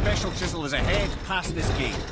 Special chisel is ahead past this gate.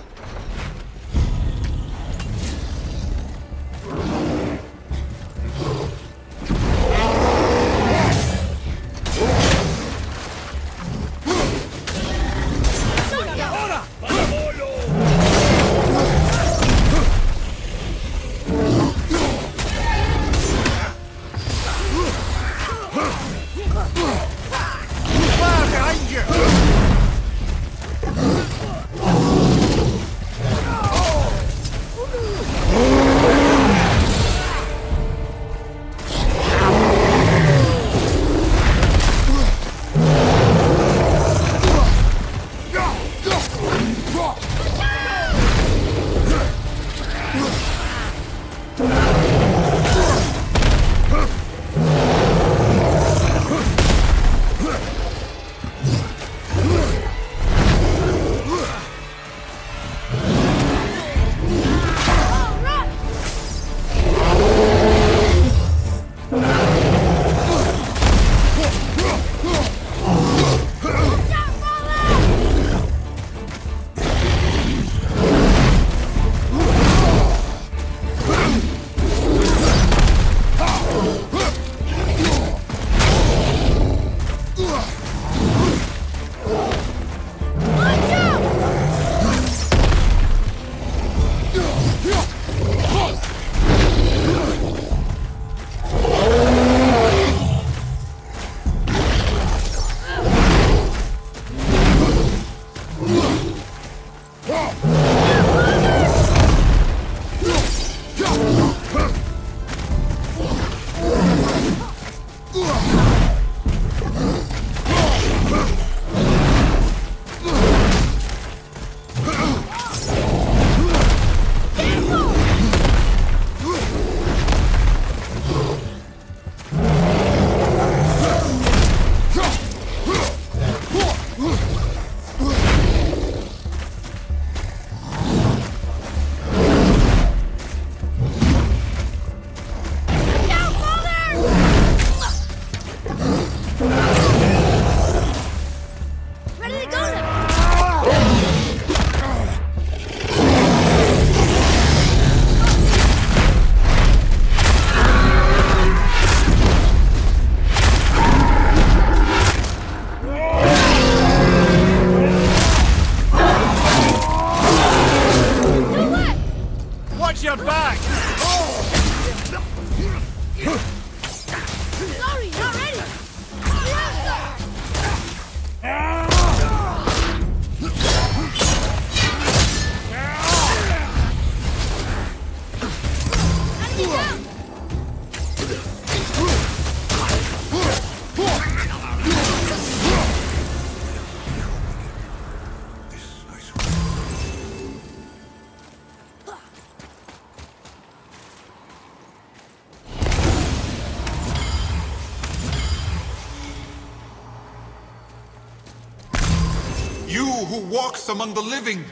Who among the living,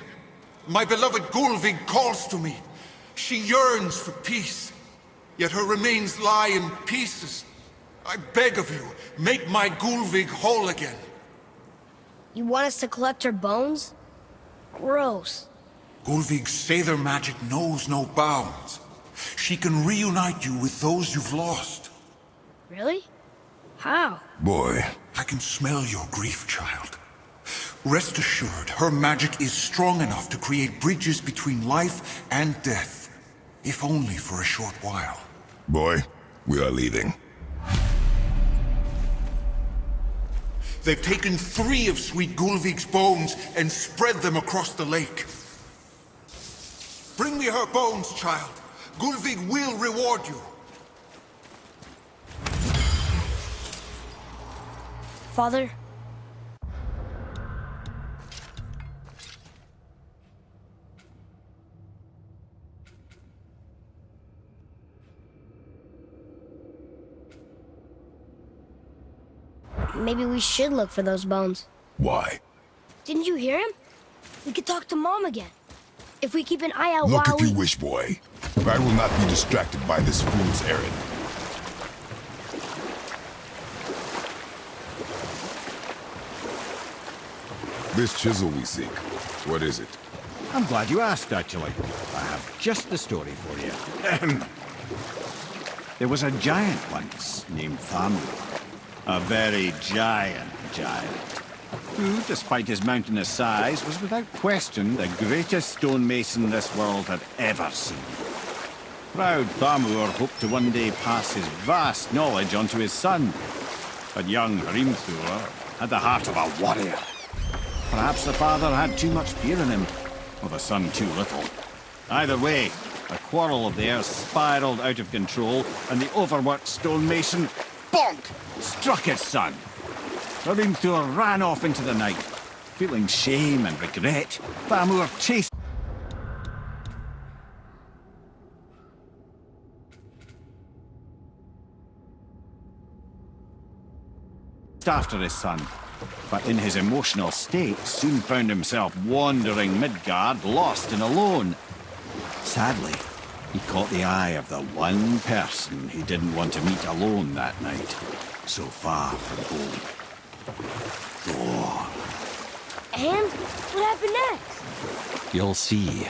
my beloved Gulvig calls to me. She yearns for peace, yet her remains lie in pieces. I beg of you, make my Gulvig whole again. You want us to collect her bones? Gross. Gulvig's Seiðr magic knows no bounds. She can reunite you with those you've lost. Really? How? Boy, I can smell your grief, child. Rest assured, her magic is strong enough to create bridges between life and death. If only for a short while. boy, we are leaving. They've taken three of Sweet Gulvig's bones and spread them across the lake. Bring me her bones, child. Gulvig will reward you. Father? Maybe we should look for those bones. Why? Didn't you hear him? We could talk to Mom again. If we keep an eye out Look while if you we... wish, boy. I will not be distracted by this fool's errand. This chisel we seek, what is it? I'm glad you asked, actually. I have just the story for you. there was a giant once named Thamur. A very giant giant. Who, despite his mountainous size, was without question the greatest stonemason this world had ever seen. Proud Thamur hoped to one day pass his vast knowledge onto his son. But young Hrimthur had the heart of a warrior. Perhaps the father had too much fear in him, or the son too little. Either way, a quarrel of theirs spiraled out of control, and the overworked stonemason, bonk, struck his son. Hrimthur ran off into the night. Feeling shame and regret, Thamur chased after his son, but in his emotional state soon found himself wandering Midgard, lost and alone. Sadly, he caught the eye of the one person he didn't want to meet alone that night, so far from home. Thor. And what happened next? You'll see.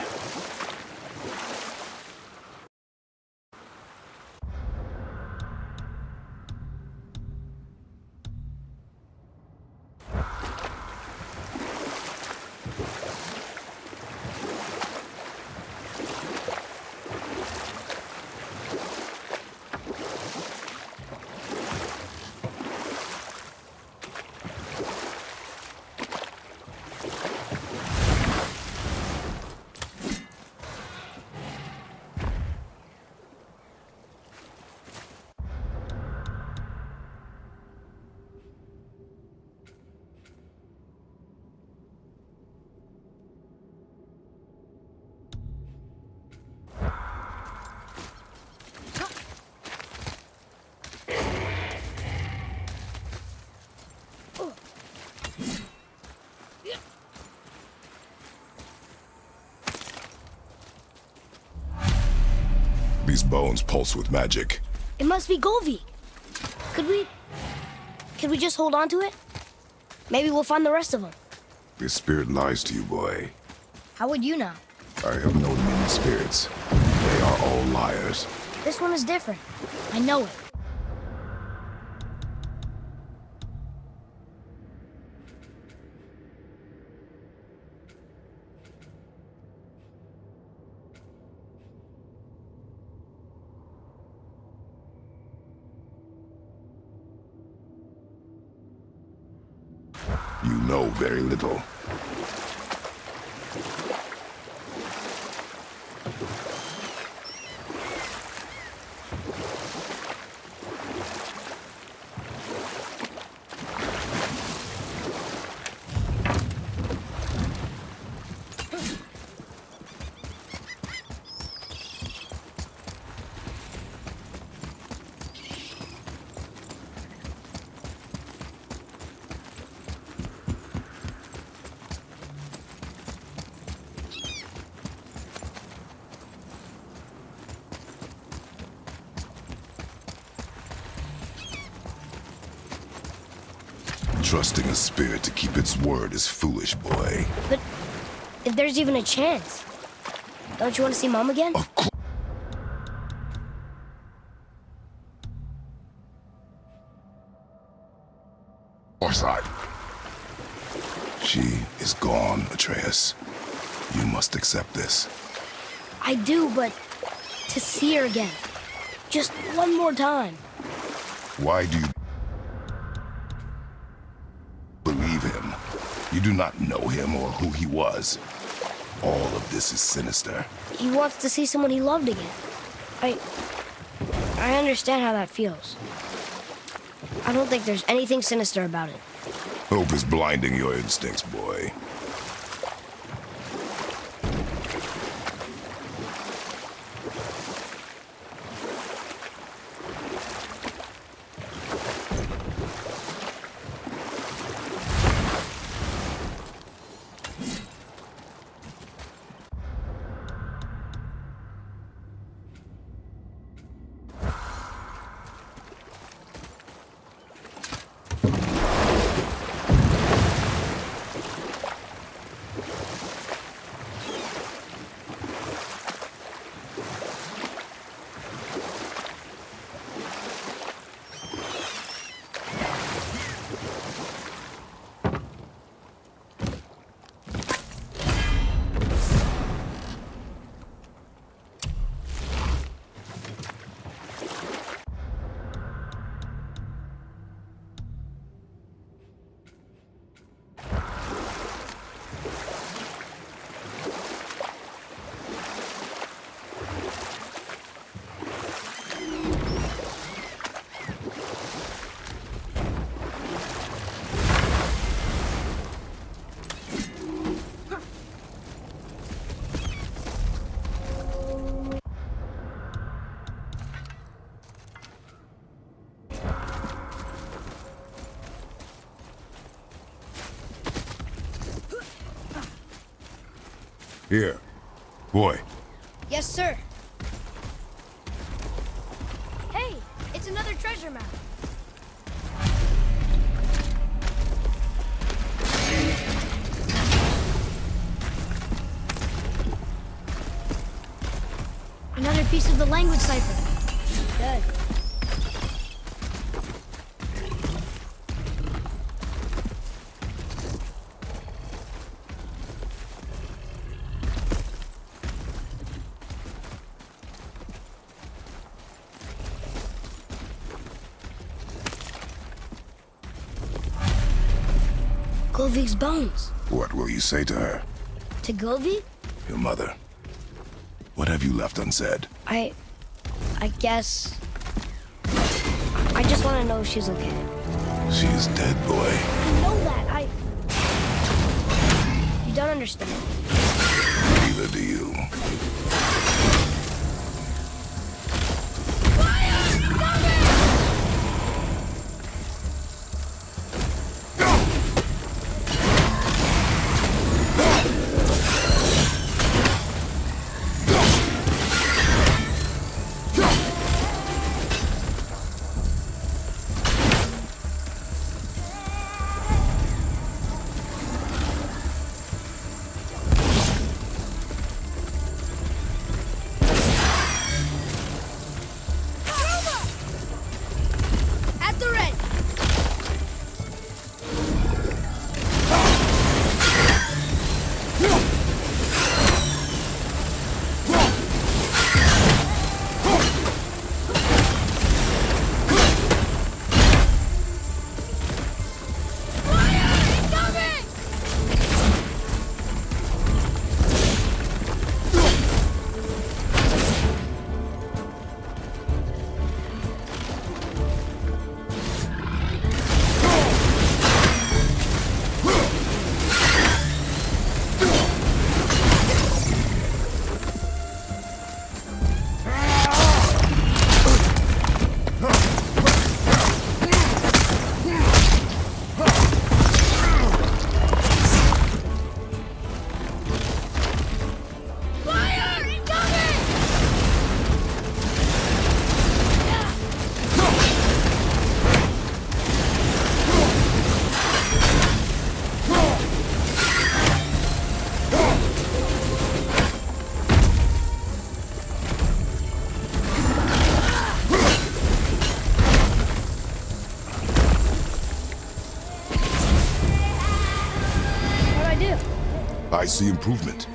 These bones pulse with magic. It must be Gulvig. Could we... Could we just hold on to it? Maybe we'll find the rest of them. This spirit lies to you, boy. How would you know? I have known many spirits. They are all liars. This one is different. I know it. You know very little. Trusting a spirit to keep its word is foolish, boy. But if there's even a chance, don't you want to see Mom again? Of course. She is gone, Atreus. You must accept this. I do, but to see her again. Just one more time. Why do you believe him? You do not know him or who he was. All of this is sinister. He wants to see someone he loved again. I... I understand how that feels. I don't think there's anything sinister about it. Hope is blinding your instincts, boy. Here. Boy, Yes, sir. Bones. what will you say to her? To Gulvig? Your mother. What have you left unsaid? I... I guess... I just want to know if she's okay. She is dead, boy. I know that. I... You don't understand. Neither do you. I see improvement.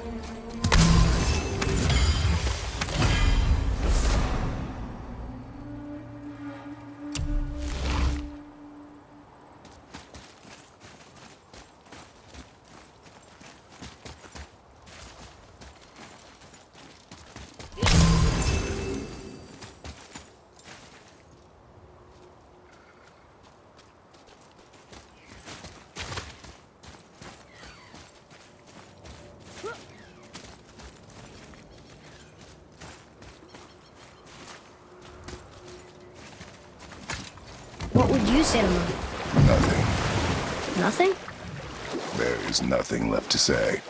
You say to Mom? Nothing. Nothing? There is nothing left to say.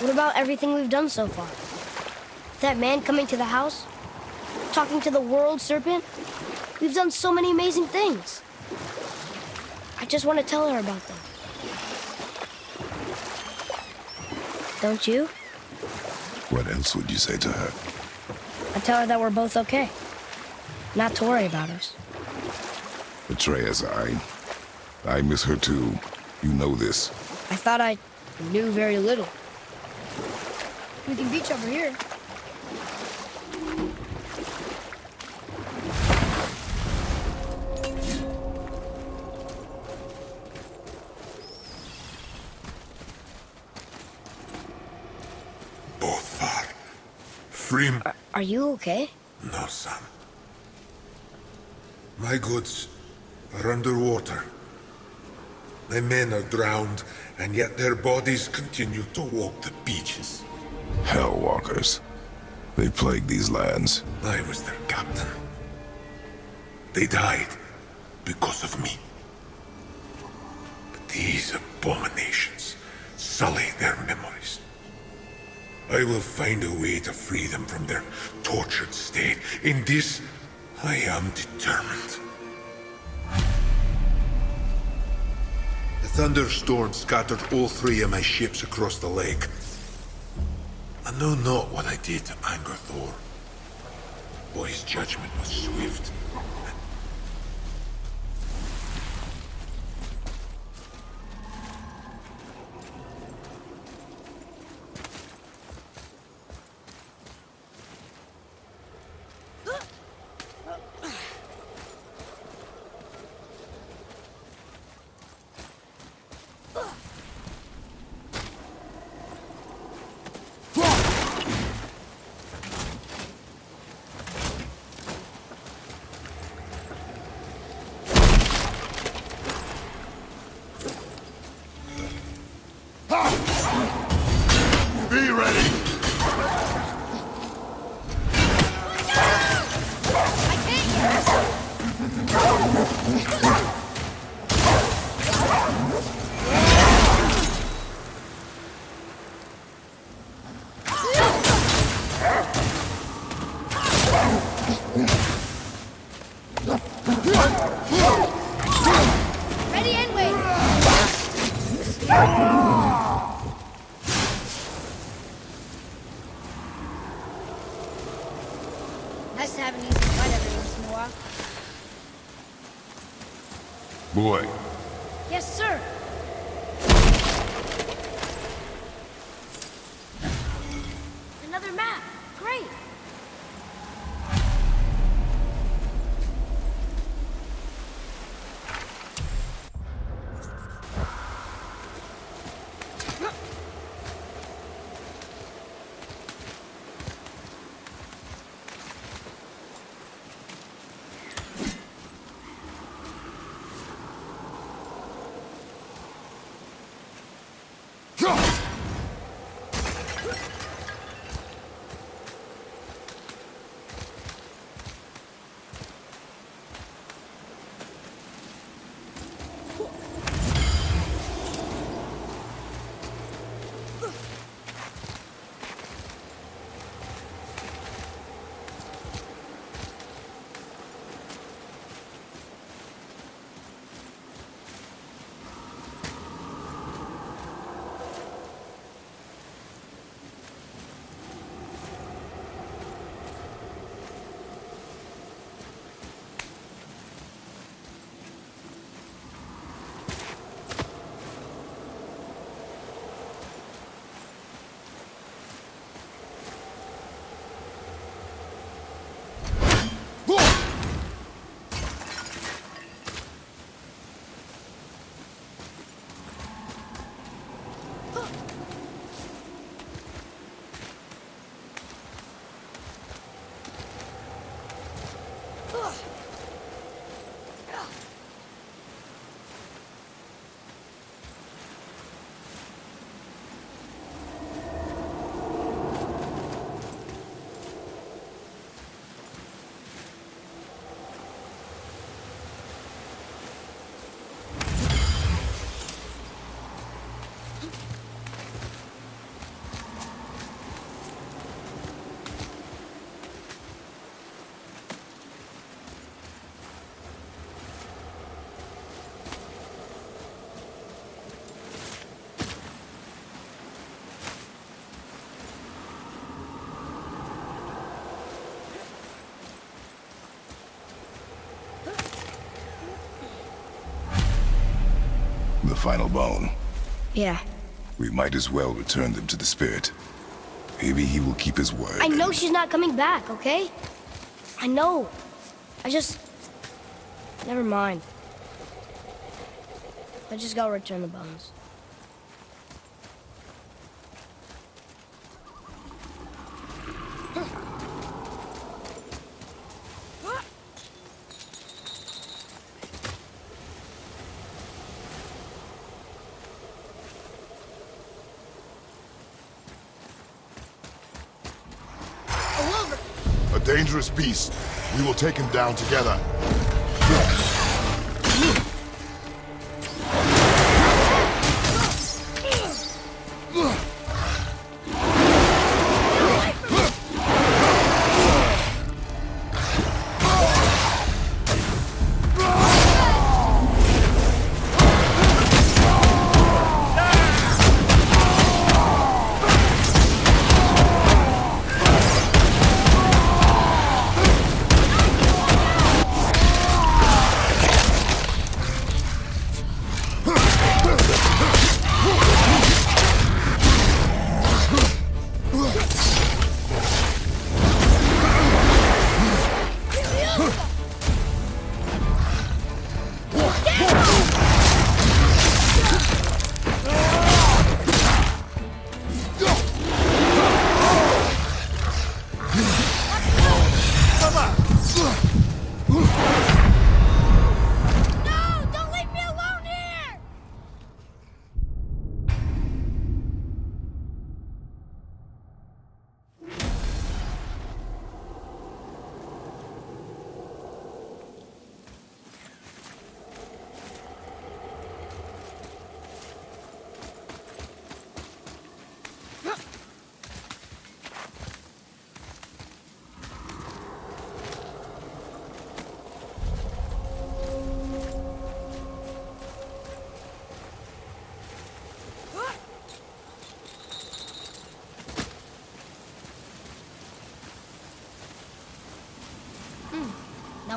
What about everything we've done so far? That man coming to the house? Talking to the world serpent? We've done so many amazing things. I just want to tell her about them. Don't you? What else would you say to her? I tell her that we're both okay. Not to worry about us. Atreus, I... I miss her too. You know this. I thought I knew very little. We can beach over here. Both are. Free Are, are you okay? No, son. My goods are underwater. My men are drowned, and yet their bodies continue to walk the beaches. Hellwalkers. They plague these lands. I was their captain. They died because of me. But these abominations sully their memories. I will find a way to free them from their tortured state. In this, I am determined. Thunderstorm scattered all three of my ships across the lake. I know not what I did to anger Thor. But his judgment was swift. Final bone. Yeah. We might as well return them to the spirit. Maybe he will keep his word. I know she's not coming back, okay? I know. I just... Never mind. I just gotta return the bones. A Wulver! A dangerous beast. We will take him down together.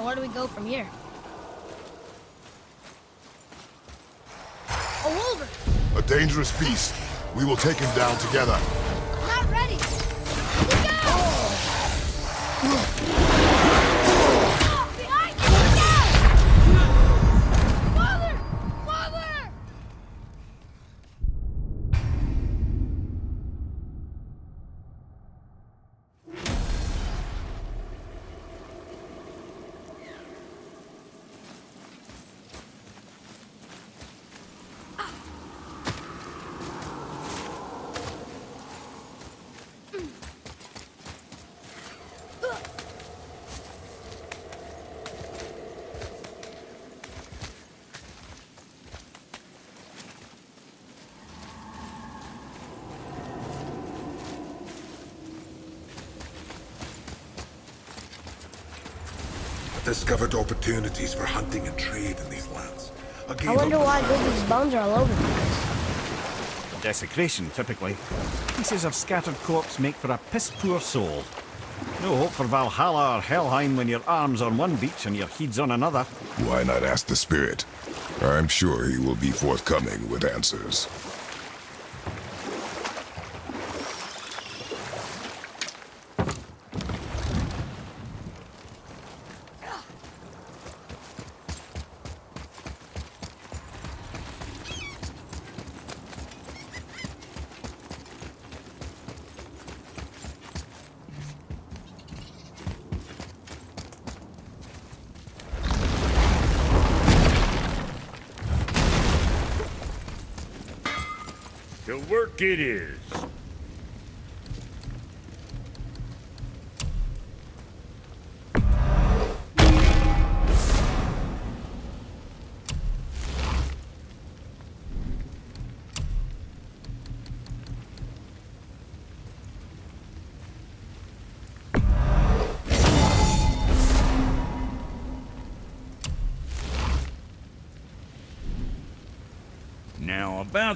Where do we go from here? A Wulver! A dangerous beast. We will take him down together. Discovered opportunities for hunting and trade in these lands. I, I wonder why Gulvig's bones are all over the place. Desecration, typically. Pieces of scattered corpse make for a piss-poor soul. No hope for Valhalla or Helheim when your arm's on one beach and your head's on another. Why not ask the spirit? I'm sure he will be forthcoming with answers.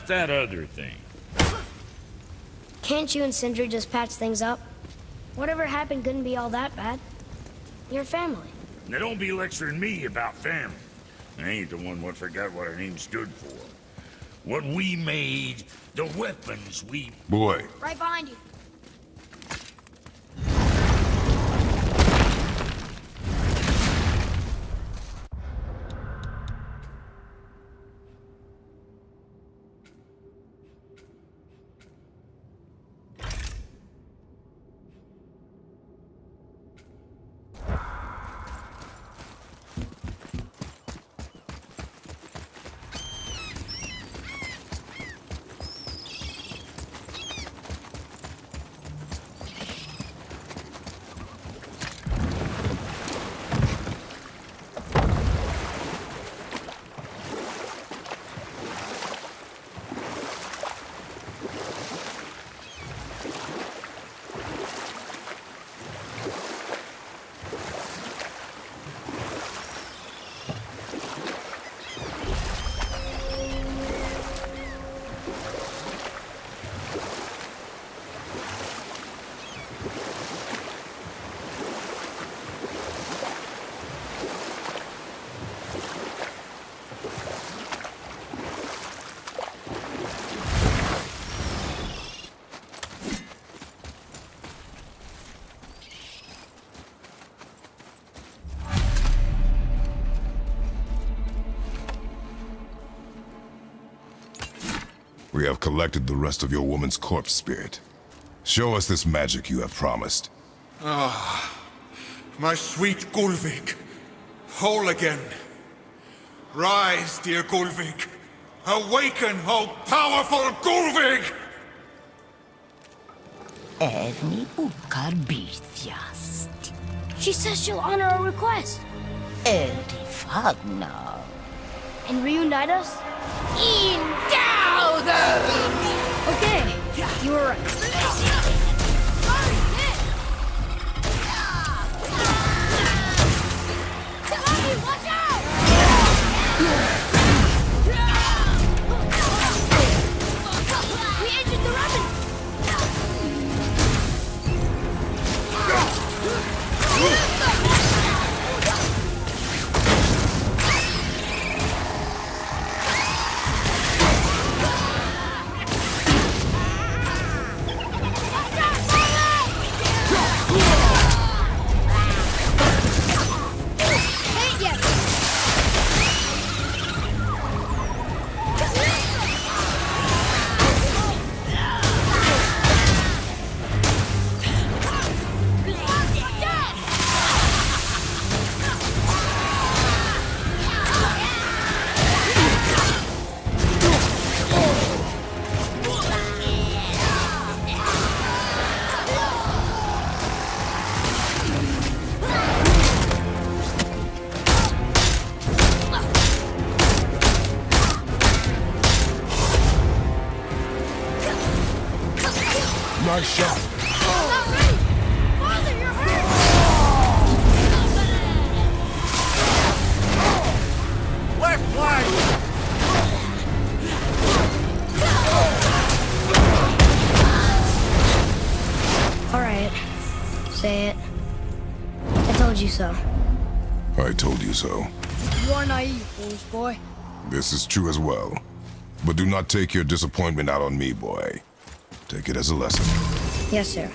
About that other thing. Can't you and Sindri just patch things up? Whatever happened couldn't be all that bad. You're family. Now don't be lecturing me about family. I ain't the one what forgot what our name stood for. What we made, the weapons we... Boy, Right behind you. We have collected the rest of your woman's corpse spirit. Show us this magic you have promised. Ah, my sweet Gulvig, whole again. Rise, dear Gulvig. Awaken, O powerful Gulvig! Erni ukar birthjast. She says she'll honor our request Erdi fagnar. and reunite us. Indauder! Okay, you were right. So. You are naive, foolish boy. This is true as well. But do not take your disappointment out on me, boy. Take it as a lesson. Yes, sir.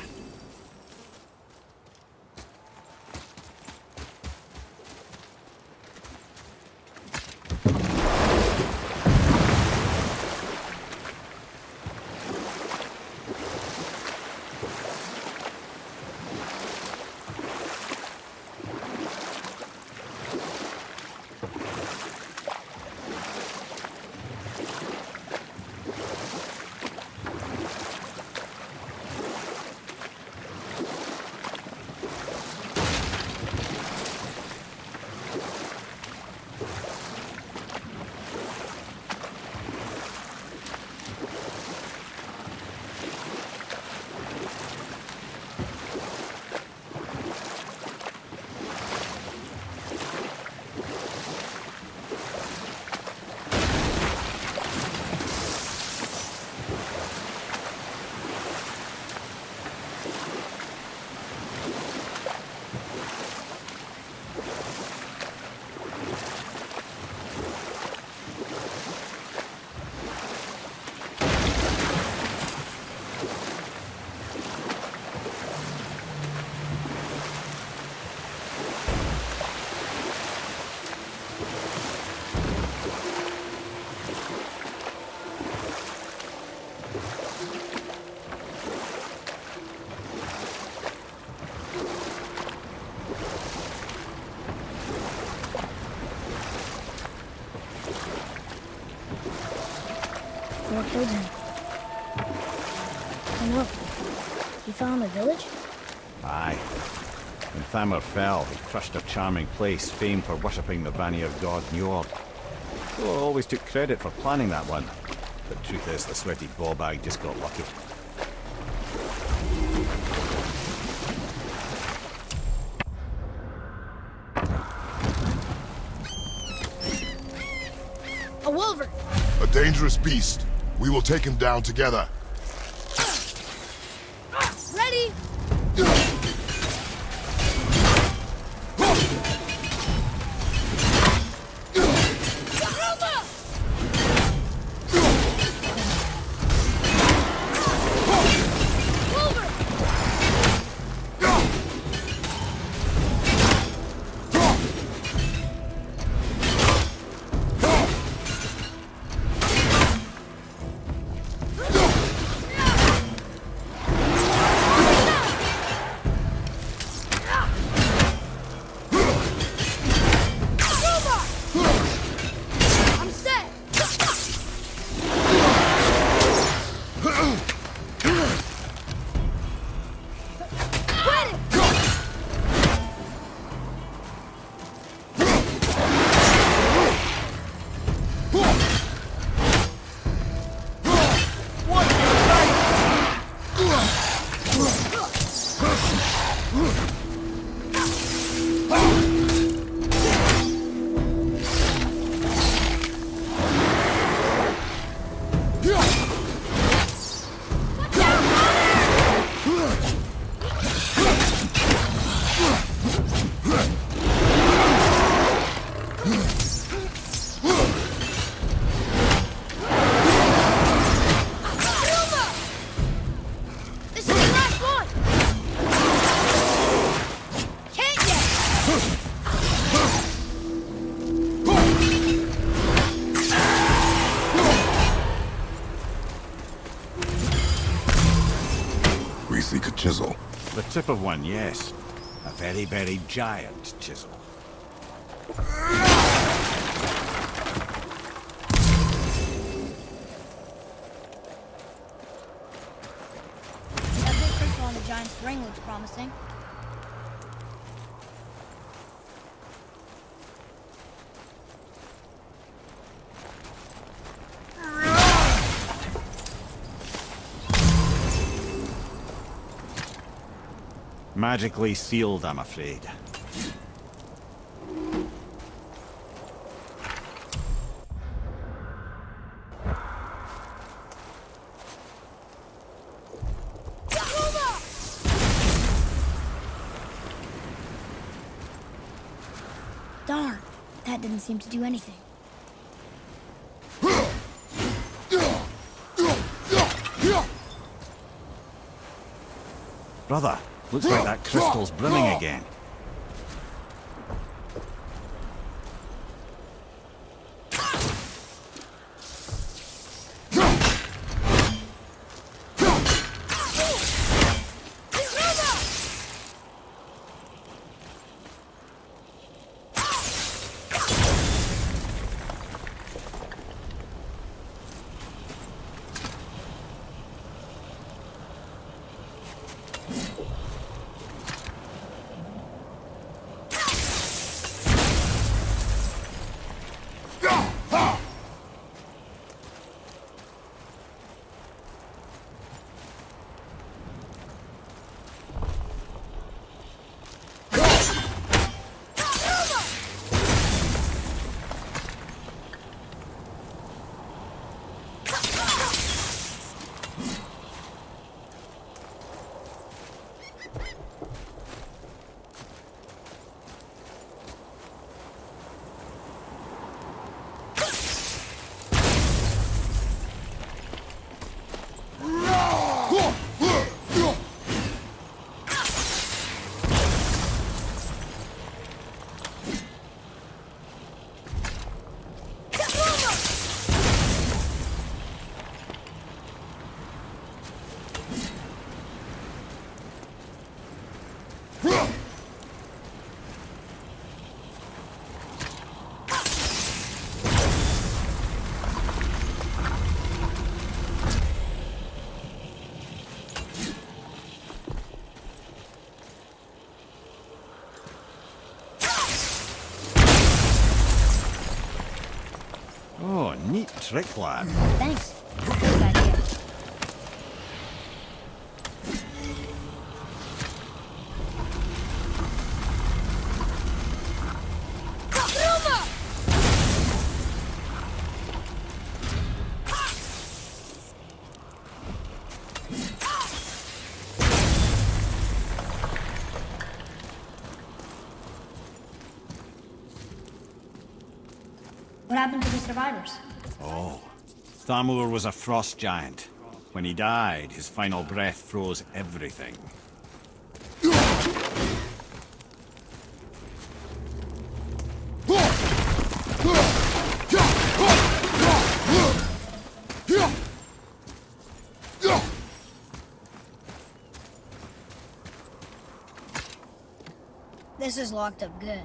Thor killed him. I know. You found the village? Aye. When Thamur fell, he crushed a charming place famed for worshipping the Vanir god Njord. Thor always took credit for planning that one. But truth is, the sweaty ballbag just got lucky. A Wulver! A dangerous beast. We will take him down together. Of one, yes. A very, very giant chisel. That big crystal on the giant's ring looks promising. Magically sealed, I'm afraid. Darn, that didn't seem to do anything. Brother, looks like that crystal's brimming again. Thanks. Thamur was a frost giant. When he died, his final breath froze everything. This is locked up good.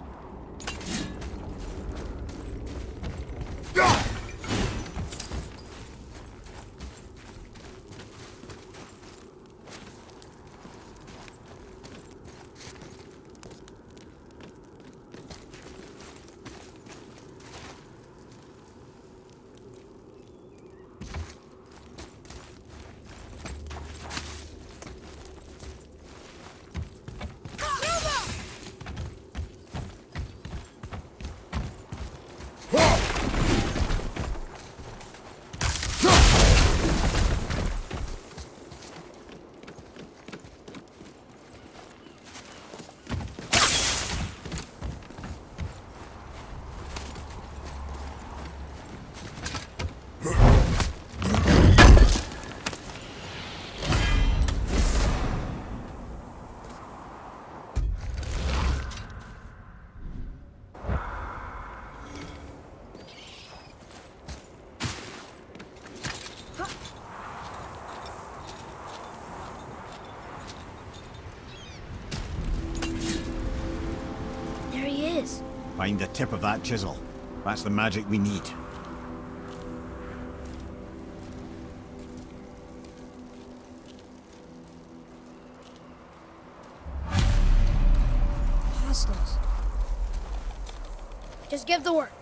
There he is. Find the tip of that chisel. That's the magic we need. Just give the word.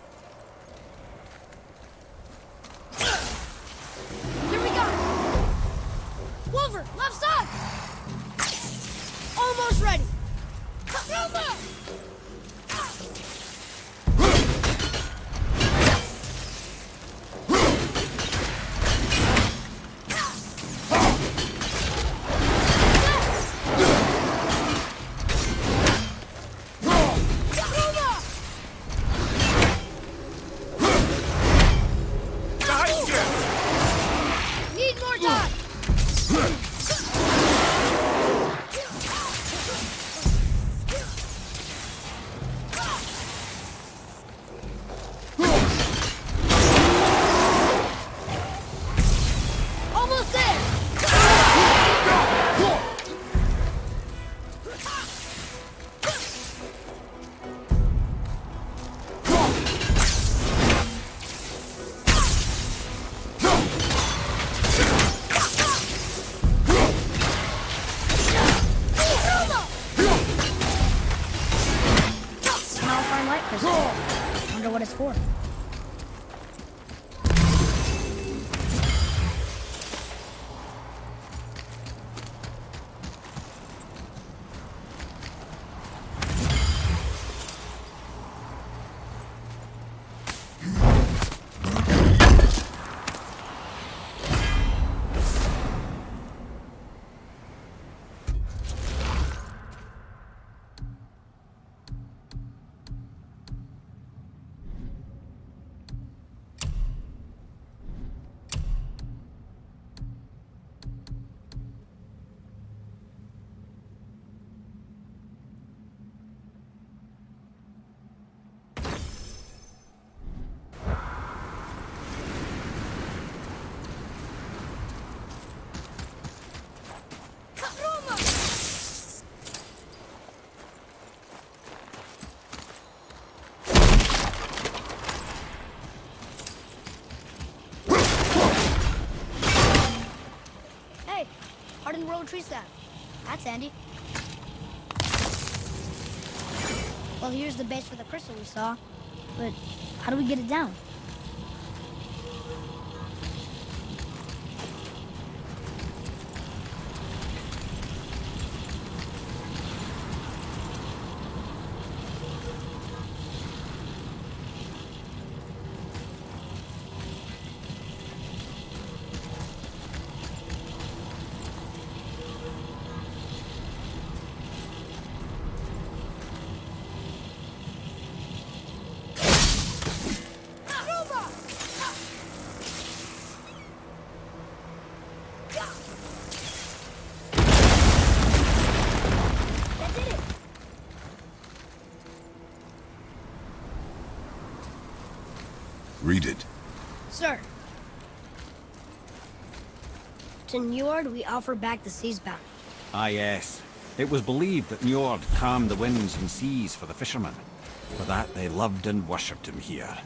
That's handy. Well, here's the base for the crystal we saw. But how do we get it down? To Njord, we offer back the sea's bounty. Ah, yes. It was believed that Njord calmed the winds and seas for the fishermen. For that, they loved and worshipped him here.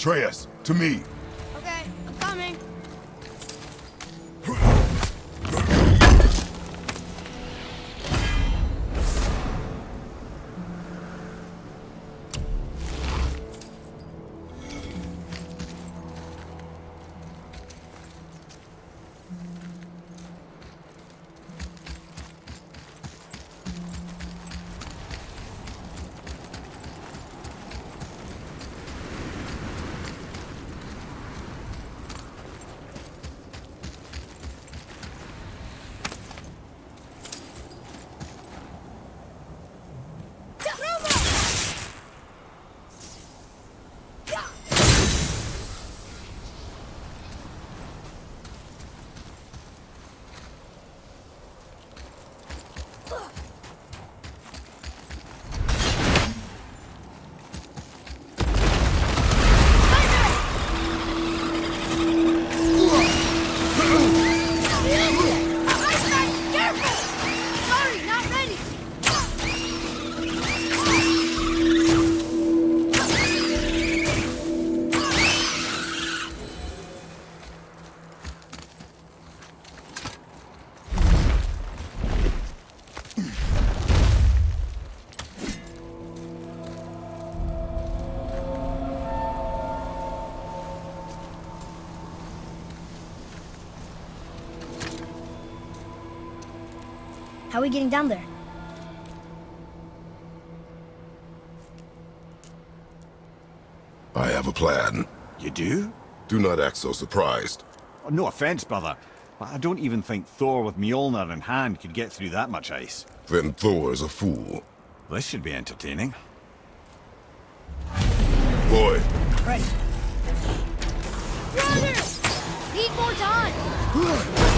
Atreus, to me. We getting down there? I have a plan. You do? Do not act so surprised. Oh, no offense, brother, but I don't even think Thor with Mjolnir in hand could get through that much ice. Then Thor is a fool. This should be entertaining. Boy, Right. Brother! Need more time!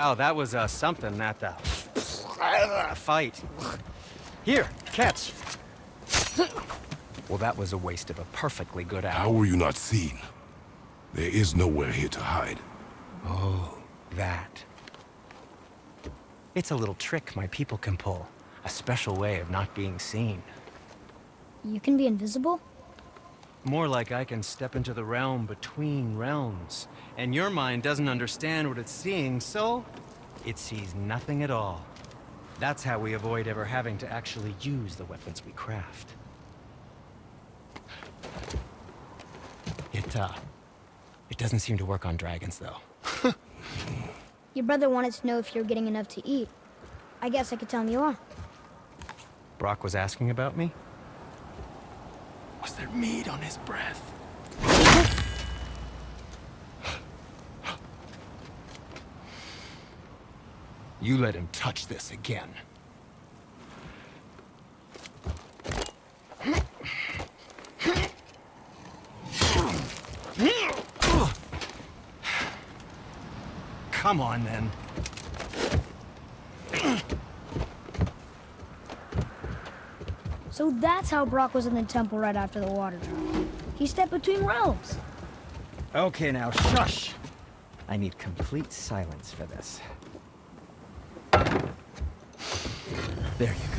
Wow, that was uh, something at the fight. Here, catch. Well, that was a waste of a perfectly good How were you not seen? There is nowhere here to hide. Oh, that. It's a little trick my people can pull. A special way of not being seen. You can be invisible? More like I can step into the realm between realms. And your mind doesn't understand what it's seeing, so it sees nothing at all. That's how we avoid ever having to actually use the weapons we craft. It, uh, it doesn't seem to work on dragons, though. Your brother wanted to know if you're getting enough to eat. I guess I could tell him you are. Brok was asking about me? There meat on his breath? You let him touch this again. Come on, then. So that's how Brok was in the temple right after the water drop. He stepped between realms. Okay, now shush. I need complete silence for this. There you go.